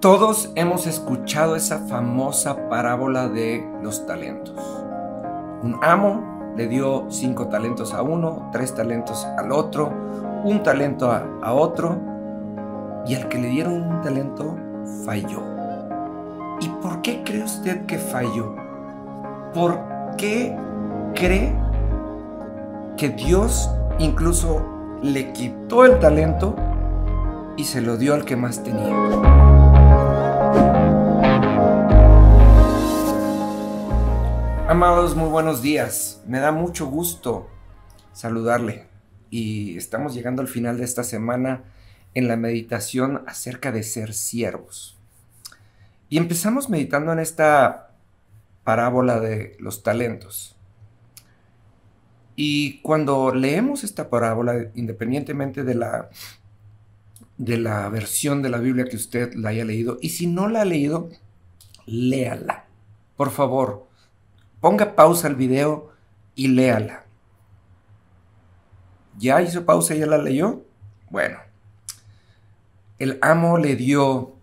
Todos hemos escuchado esa famosa parábola de los talentos. Un amo le dio cinco talentos a uno, tres talentos al otro, un talento a, otro, y al que le dieron un talento falló. ¿Y por qué cree usted que falló? ¿Por qué cree que Dios incluso le quitó el talento y se lo dio al que más tenía? Amados, muy buenos días. Me da mucho gusto saludarle y estamos llegando al final de esta semana en la meditación acerca de ser siervos. Y empezamos meditando en esta parábola de los talentos. Y cuando leemos esta parábola, independientemente de la, de la versión de la Biblia que usted la haya leído, y si no la ha leído, léala. Por favor, Ponga pausa al video y léala. ¿Ya hizo pausa y ya la leyó? Bueno, el amo le dio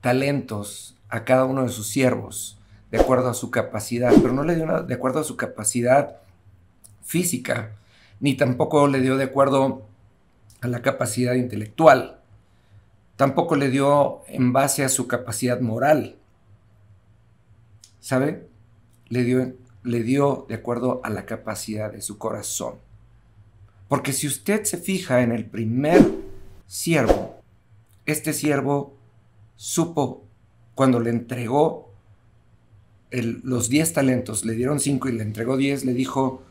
talentos a cada uno de sus siervos de acuerdo a su capacidad, pero no le dio de acuerdo a su capacidad física, ni tampoco le dio de acuerdo a la capacidad intelectual, tampoco le dio en base a su capacidad moral. ¿Sabe? Le dio, le dio de acuerdo a la capacidad de su corazón. Porque si usted se fija en el primer siervo, este siervo supo cuando le entregó los 10 talentos, le dieron 5 y le entregó 10, le dijo,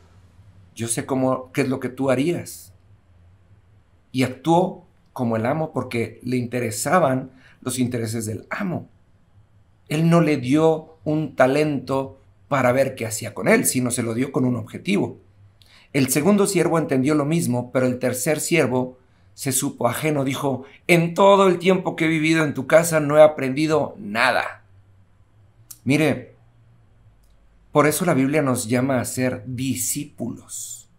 yo sé cómo, qué es lo que tú harías. Y actuó como el amo porque le interesaban los intereses del amo. Él no le dio un talento para ver qué hacía con él, sino se lo dio con un objetivo. El segundo siervo entendió lo mismo, pero el tercer siervo se supo ajeno, dijo, en todo el tiempo que he vivido en tu casa no he aprendido nada. Mire, por eso la Biblia nos llama a ser discípulos.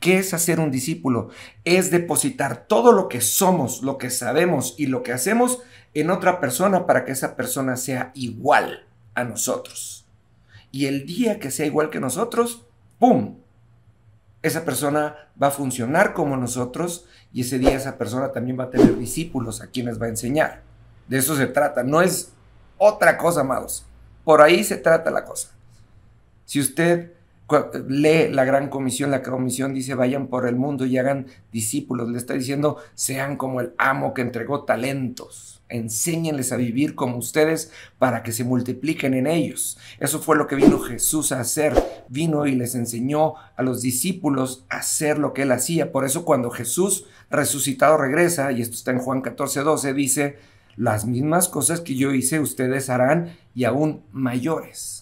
¿Qué es hacer un discípulo? Es depositar todo lo que somos, lo que sabemos y lo que hacemos en otra persona para que esa persona sea igual a nosotros. Y el día que sea igual que nosotros, ¡pum! Esa persona va a funcionar como nosotros y ese día esa persona también va a tener discípulos a quienes va a enseñar. De eso se trata, no es otra cosa, amados. Por ahí se trata la cosa. Si usted lee la gran comisión, la comisión dice vayan por el mundo y hagan discípulos, le está diciendo sean como el amo que entregó talentos enséñenles a vivir como ustedes para que se multipliquen en ellos. Eso fue lo que vino Jesús a hacer. Vino y les enseñó a los discípulos a hacer lo que él hacía. Por eso cuando Jesús resucitado regresa, y esto está en Juan 14, 12, dice, las mismas cosas que yo hice ustedes harán y aún mayores.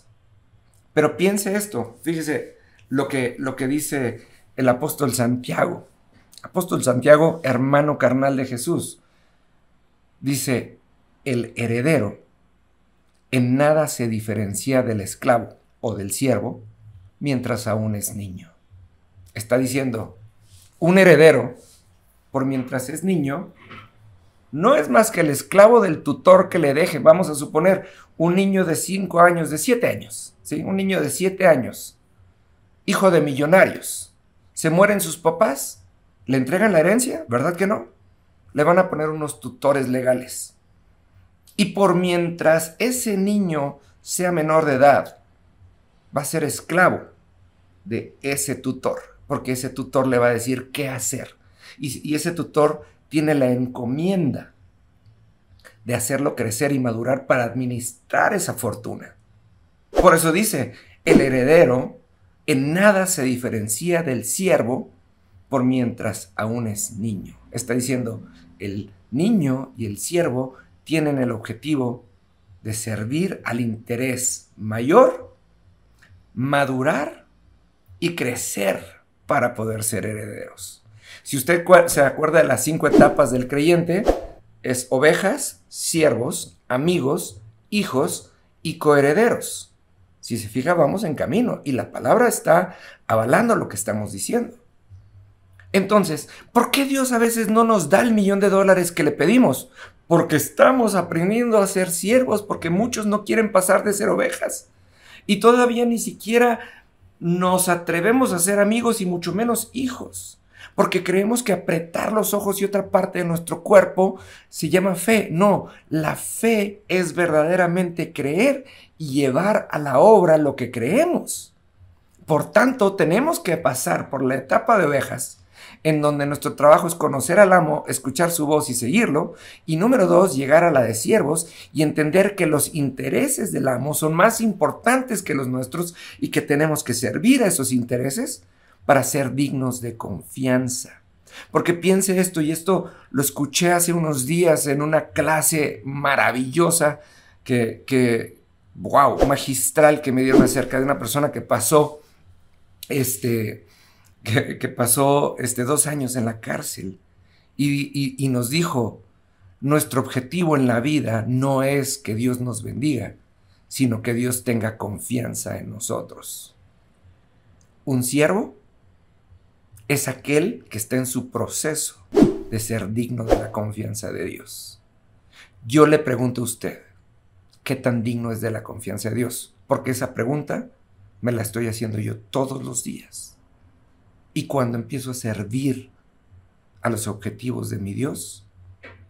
Pero piense esto, fíjese lo que, lo que dice el apóstol Santiago. Apóstol Santiago, hermano carnal de Jesús Dice, el heredero en nada se diferencia del esclavo o del siervo mientras aún es niño. Está diciendo, un heredero, por mientras es niño, no es más que el esclavo del tutor que le deje. Vamos a suponer un niño de 5 años, de 7 años, ¿sí? Un niño de 7 años, hijo de millonarios. Se mueren sus papás, le entregan la herencia, ¿verdad que no? le van a poner unos tutores legales. Y por mientras ese niño sea menor de edad, va a ser esclavo de ese tutor, porque ese tutor le va a decir qué hacer. Y, ese tutor tiene la encomienda de hacerlo crecer y madurar para administrar esa fortuna. Por eso dice, el heredero en nada se diferencia del siervo por mientras aún es niño. Está diciendo, el niño y el siervo tienen el objetivo de servir al interés mayor, madurar y crecer para poder ser herederos. Si usted se acuerda de las cinco etapas del creyente, es ovejas, siervos, amigos, hijos y coherederos. Si se fija, vamos en camino y la palabra está avalando lo que estamos diciendo. Entonces, ¿por qué Dios a veces no nos da el millón de dólares que le pedimos? Porque estamos aprendiendo a ser siervos, porque muchos no quieren pasar de ser ovejas. Y todavía ni siquiera nos atrevemos a ser amigos y mucho menos hijos. Porque creemos que apretar los ojos y otra parte de nuestro cuerpo se llama fe. No, la fe es verdaderamente creer y llevar a la obra lo que creemos. Por tanto, tenemos que pasar por la etapa de ovejas en donde nuestro trabajo es conocer al amo, escuchar su voz y seguirlo. Y número dos, llegar a la de siervos y entender que los intereses del amo son más importantes que los nuestros y que tenemos que servir a esos intereses para ser dignos de confianza. Porque piense esto, y esto lo escuché hace unos días en una clase maravillosa que, wow, magistral que me dieron acerca de una persona que pasó este, que, pasó este, dos años en la cárcel y, y nos dijo, nuestro objetivo en la vida no es que Dios nos bendiga, sino que Dios tenga confianza en nosotros. Un siervo es aquel que está en su proceso de ser digno de la confianza de Dios. Yo le pregunto a usted, ¿qué tan digno es de la confianza de Dios? Porque esa pregunta me la estoy haciendo yo todos los días. Y cuando empiezo a servir a los objetivos de mi Dios,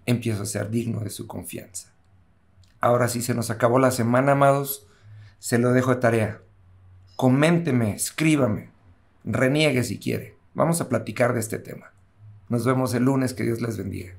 empiezo a ser digno de su confianza. Ahora sí se nos acabó la semana, amados. Se lo dejo de tarea. Coménteme, escríbame, reniegue si quiere. Vamos a platicar de este tema. Nos vemos el lunes. Que Dios les bendiga.